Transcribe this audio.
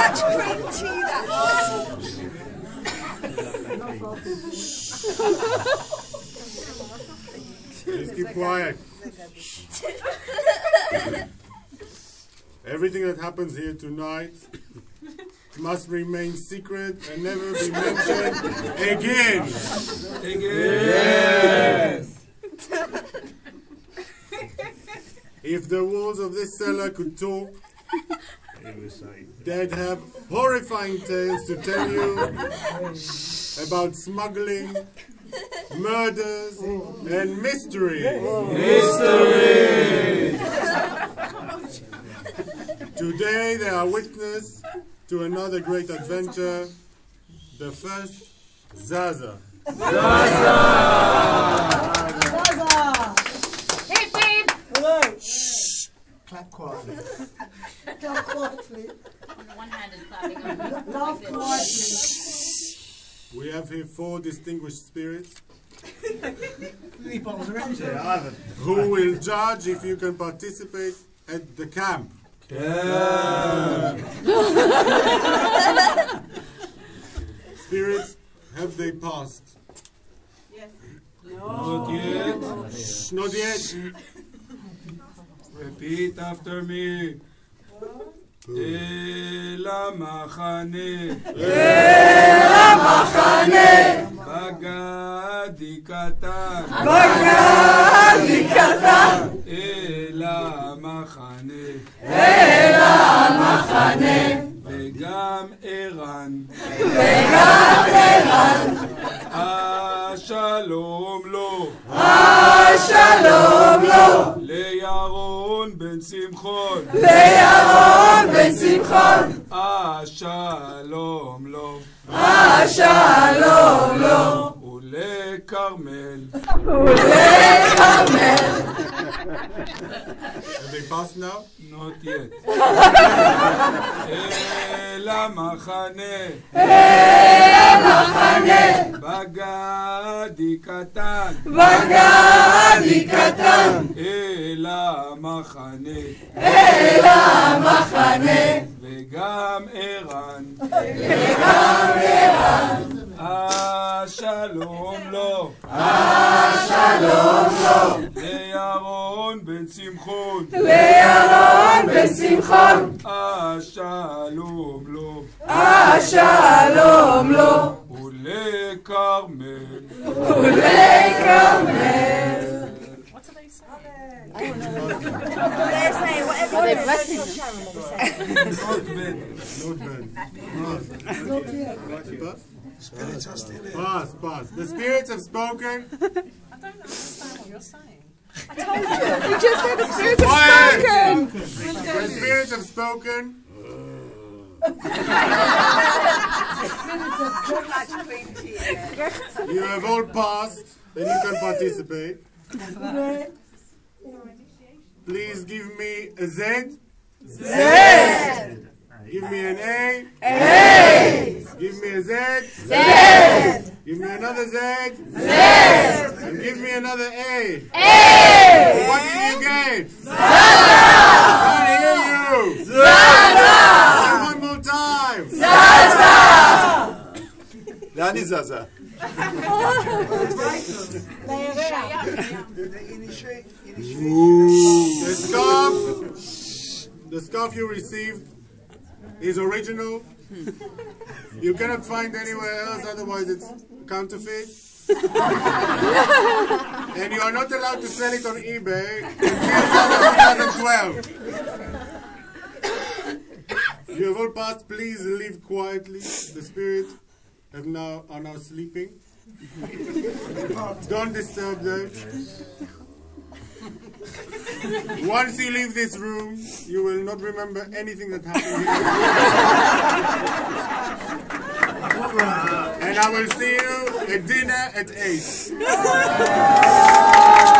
much cream tea that was. Please keep quiet. Everything that happens here tonight must remain secret and never be mentioned again. Yes. If the walls of this cellar could talk, they'd have horrifying tales to tell you about smuggling, murders, and mystery. Mystery. Today they are witness to another great adventure, the first Zazza. Zazza. Hip hip! Hello. Clap quietly. Clap quietly. One-handed clapping. Laugh quietly. We have here four distinguished spirits These bottles are empty. I haven't. who will judge if you can participate at the camp. Yeah. Spirits, have they passed? Yes. No. Not yet. Not yet. Repeat after me. אל המחנה. אל המחנה. בגדי קטן. בגדי קטן. אל המחנה. אל המחנה. וגם ערן. וגם ערן. השלום לו. השלום לו. לירון בן שמחון. בן שמחון. השלום לו. השלום לו. ולכרמל. Have they passed now? Not yet. אל המחנה. אל המחנה. בגדי קטן. בגדי קטן. אל המחנה. אל המחנה. וגם ערן. וגם ערן. השלום לו. השלום לו. לירון בן שמחון. לירון בן שמחון. השלום לו. השלום Carmel. Hooray, Carmel. What do they say? They're. Whatever they're blessing. Not bad. Not bad. Spirits are still The spirits have spoken. I don't understand what you're saying. I told you. You just said the spirits have spoken. The spirits have spoken. you have all passed and you can participate. Please give me a Z. Z. Z. Give me an A. A. Give me a Z. Z. Give me another Z. Z. And give me another A. A. What did you get? Zazza. I hear you. Zazza. And one more time. Zazza. היא זזה? The scarf, the scarf you received is original. You cannot find anywhere else, otherwise it's counterfeit. and you are not allowed to sell it on eBay until 2012. You have all passed. Please leave quietly. The spirit have now are now sleeping. Don't disturb them. Once you leave this room, you will not remember anything that happened and I will see you at dinner at 8.